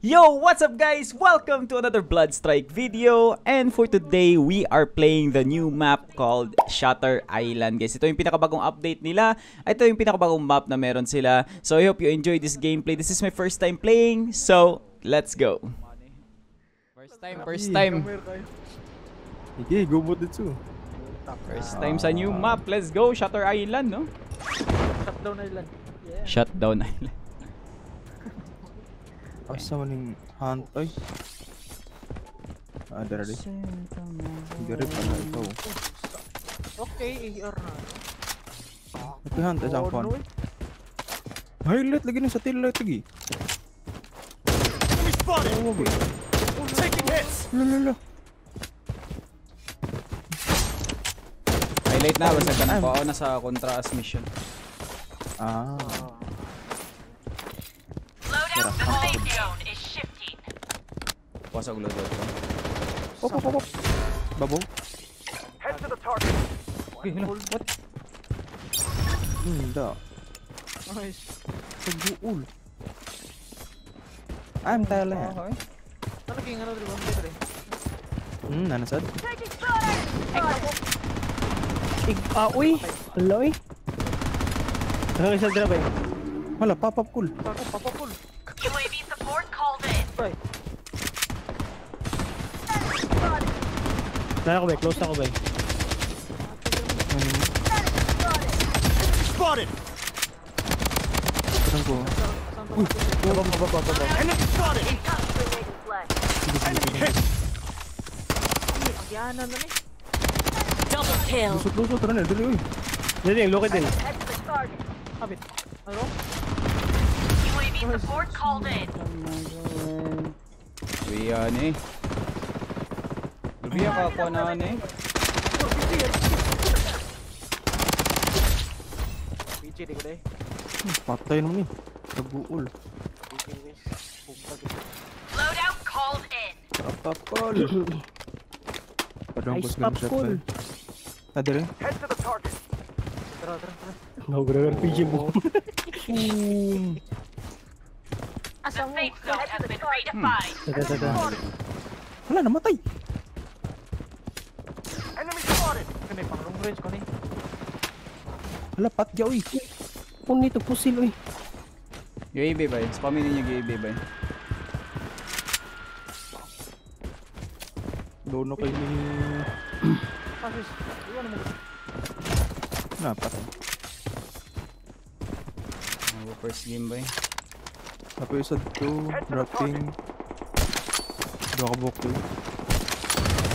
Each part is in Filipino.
Yo, what's up guys? Welcome to another Blood Strike video and for today we are playing the new map called Shutter Island guys. Ito yung pinakabagong update nila. Ito yung pinakabagong map na meron sila. So I hope you enjoy this gameplay. This is my first time playing. So, let's go. First time, first time. Okay, go mode too. First time sa new map. Let's go, Shutter Island, no? Shutdown Island. Yeah. Shutdown Island. Asa man yung hunt ay. Ah, dara di. Dara pala ikaw. Okay, AR na. Ito hunt sa phone. Highlight lagi na sa tail light lagi. Enemy spotted! Taking hits! Lala. Highlight na, basta ganun pa ako na sa contrast mission. Ah. Pasok out ko. Pop pop pop. Babaw. Head to the target. Okay, hello. What? Hindi. Nice. Pagbuol. I'm Thailand. Okay. Ano king ano? Ano dito? Hmm, nanasad? Ig ah, uy! Hello, uy! Ano isa dra ba? Wala, pop up cool. Ako papapul. UAV support called in. Right. Nara ko ba? Close na ko ba? Spotted! Parang ko. Baba, baba, baba, baba. Enemy spotted! Enemy hit! Yan na ni. Double kill. Lusot lusot tara na dali yung look din. Kapit. Ano? UAV support called in. Uy, yan eh. Ruby, ako na ano eh. PG di ko dai. Patay naman eh. Pagbuol. Loadout called in. Papapol. Padang Nice ko pop cool. Ah, dali. Head to the target. Tara, tara, tara. Nag-rare RPG mo. Tada, tada. Wala, namatay. Enemy may pang long range ko ni. Wala, patya oy. Kung nito, pusil, uy. UAV ba yun? Spamin ninyo UAV ba yun? Dono kay ni... Pasis. Iwan mo. Na, patay. Ano first game ba yun? Ako isa to, dropping. Dua ka buhok to.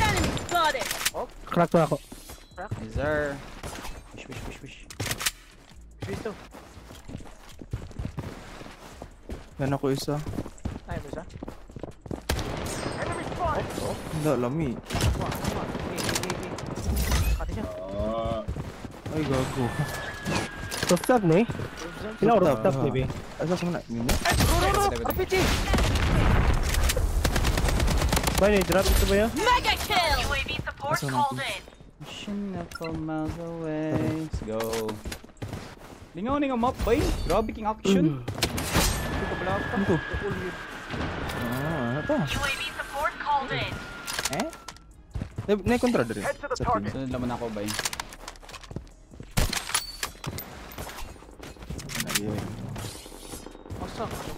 Enemy spotted. Crack to ako. Yes sir. Wish, wish, wish, wish. Visto. Yan ako isa. Ay, mo siya. Enemy spotted! Hindi, lami. Wa, wa. Okay, okay, okay. Kati siya. Ay, gago. Rooftop na eh. Sino ako rooftop ni be? Asa sa mga mini? Roro, RPG. Ba, na-drop ito ba yan? Mega kill. UAV support called in. Mission na from miles away. Let's go. Lingaw ni nga map ba yun? Grabe king action. Ito ka pala Ano to? Ah, ano to? UAV support called in. Eh? Na- Na-contra dali. Head to the Sa team. target. Sunod naman ako ba yun? Ano ba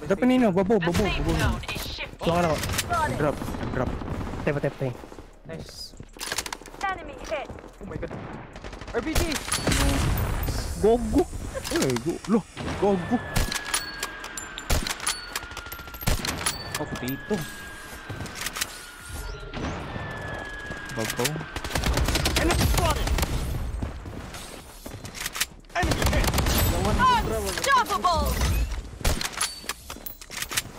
Dapat nino, babo, babo, babo. Tuwa ka na ako. Drop, drop. Tepa, tepa, tepa. Nice. Oh my god. RPG. Gogo. Ay, go. Lo, gogo. Oh, dito. Babaw. Enemy spotted! Enemy hit! Unstoppable.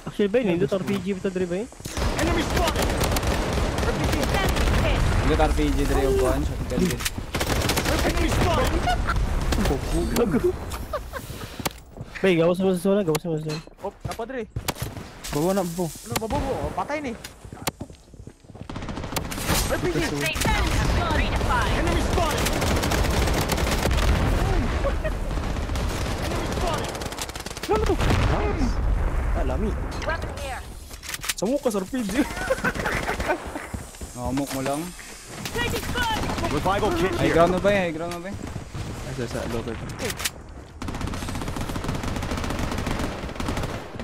Actually ba yun? Nindot RPG ito dre ba yun? Enemy spotted! Hindi RPG dali yung kuhan. Shotgun din. Spotted! Gago. Bay, gawas mo sa zona, gawas mo sa zona. Oh, napadre. Bawa na, babo. Ano, babobo. Oh, patay ni. RPG. Enemy spotted! Enemy spotted! Ano to? Nice. Ah, lami. Weapon here. Sa mukha sa RPG. Ngamok mo lang. Revival kit High here. ground na ba eh? High ground na ba eh? Ay, sa lower.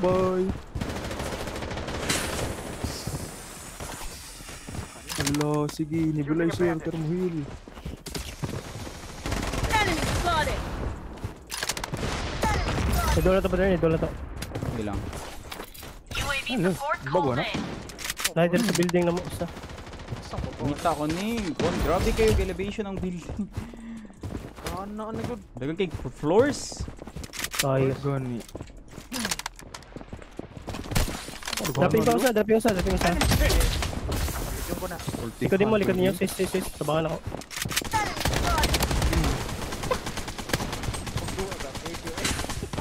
Bye. Hello, sige, nebulizer, pero mo heal. Idol na to rin? Idol na to. Hindi lang. Ano? Bago, in. Nakita sa building na mo. Isa. Kumita ko ni. Kon, grabe kayo yung elevation ng building. Ano, ano, good. Dagang kay floors. Ay. Gani. Draping ko sa, draping ko sa, draping ko sa. Yung ko na. Likod mo, likod niyo. Sis, sis, sis. Tabangan ako.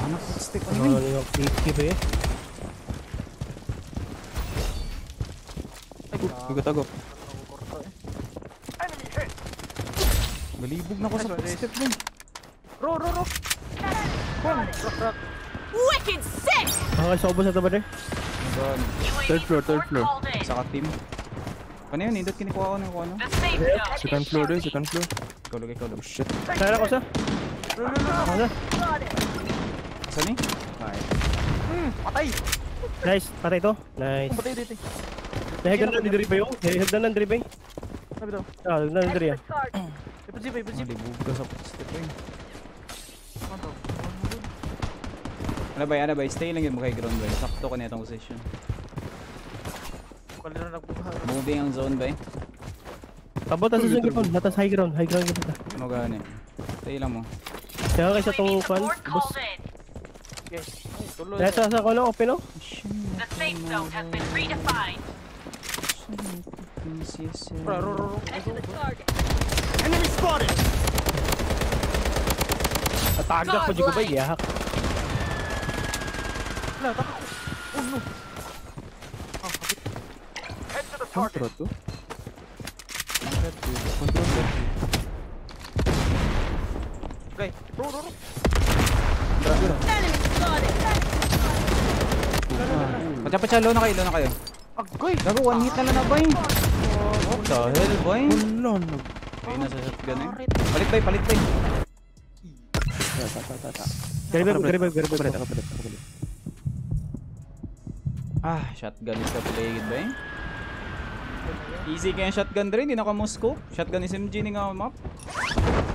Anak, footstep. Ano Ano yun? yung ba eh? Agok-agok. Enemy Balibog na ko sa footstep dun. Ro, ro, ro. Boom. Rock, rock. Wicked sick! Mga sa ubos na to ba rin? Doon. Third floor, third floor. Saka team. Ano yun? Indot kinikuha ko na yung ano. Second floor din, second floor. Ikaw lagi, ikaw lagi. Shit. Kaya ko sa. Ako sa. Saan eh? Ay. Hmm, patay. Nice. Patay to. Nice. Patay dito. Nahigad na ni Diri ba yung? Nahigad na ng Diri ba yung? Sabi daw. Ah, nahigad na ng Diri ah. Ipensip, ipensip. Malibog ka sa footstep eh. Ano ba ano ba? Stay lang yun mo kay ground ba? Sakto ka na itong position. Kali na nagbuha. Moving ang zone ba eh? Tabot na sa sunod Latas high ground. High ground kita. Ano gani? Stay lang mo. Kaya kaysa tong UAV fan. support Boss. Ay, tuloy. Kaya sa sa ko open no? The safe zone has been redefined. Bro, ro, ro, ro. Enemy spotted. Atagak pa dyan ko ba ihahak? Wala, takot. Oh no. Ah, kapit. Head to the target. Control to. Control to. Okay. Ro, ro, ro. Patya patya, low na kayo, low na kayo. Agoy. Gago, one hit na lang na ba eh? What the hell boy? Wala, nag... Ayun na sa shotgun eh. Palit ba palit ba Ta, ta, ta, ta, ta. Garibay ko, garibay ko, garibay Kapalit, ko. kapalit, kapalit. Ah, shotgun is play ba eh? Easy kaya shotgun rin, hindi na ka Moscow. Shotgun is MG ni nga map.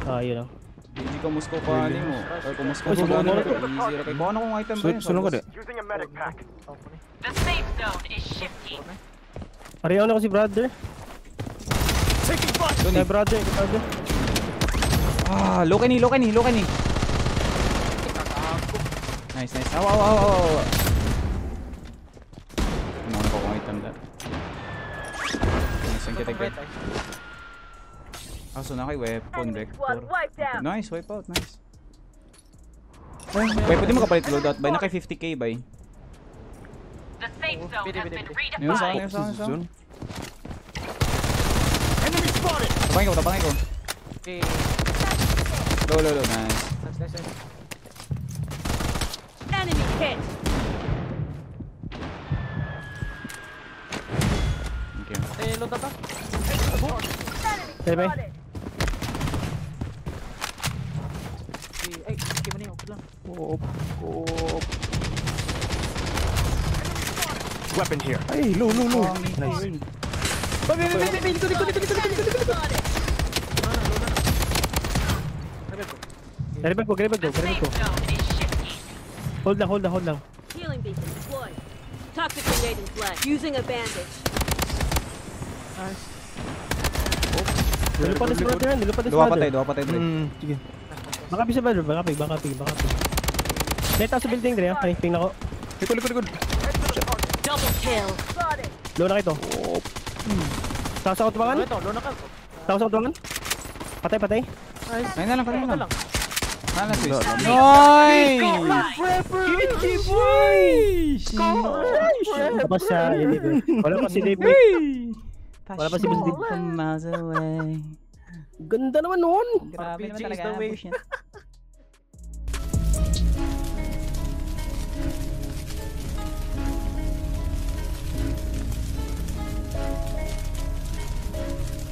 Ah, yun ah. Hindi ka Moscow pa ni mo. Or kung Uy, pa sulong ni mo. Easy ra kay. Kuha na kong item ba yun? Sul- Sulong ka ni. The safe zone is shifting. Pareho na ko si brother. Doon eh. brother, kay brother. Ah, low ni, low ni, low ni. Nice, nice. Awa, awa, awa, awa. Ano ko kung that. Nice, ang kita Right, get. ay. Ah, so na kay weapon, vector. Nice, wipe out, nice. Bay, pwede mo kapalit loadout, bay. Naka 50k, bay. The safe zone Pwede, has pwede, been pwede. Yung sa redefined. yung sa sa. Zone. Enemy spotted. Tabangin ko, tabangin ko. Okay. Low, low, low, nice. Nice, nice, nice. Enemy hit. Thank you. Eh, load na ta. Garibay. Okay. Okay man yun. Lang. Op, op. Weapon here. Ay, low, low, low. Nice. Sabi ko. Garibay ko, garibay ko, The garibay safe ko. zone is shifting. Hold lang, hold lang, hold lang. Healing beacon deployed. Toxic grenade in play. Using a bandage. Nice. Nilupad na si brother, yan, nilupad na si Dua patay, brother. dua patay, Dre. Hmm, sige. Baka pi sa brother, baka pi, baka pi, baka pi. Net sa building dire, ah. Ay, ping na ko. Likod, likod, likod. Double kill. Low na kayo. Takas ako Ano tumangan? ito? Load na ka. Ako tumangan? Patay, patay. Nice. Ayun na lang, kanina Ito lang. lang. Hala, sis. Nice! Tapos sa, yun dito. Wala pa si David. Wala pa si David. miles away. Ganda naman noon. Grabe naman talaga, Bush yan.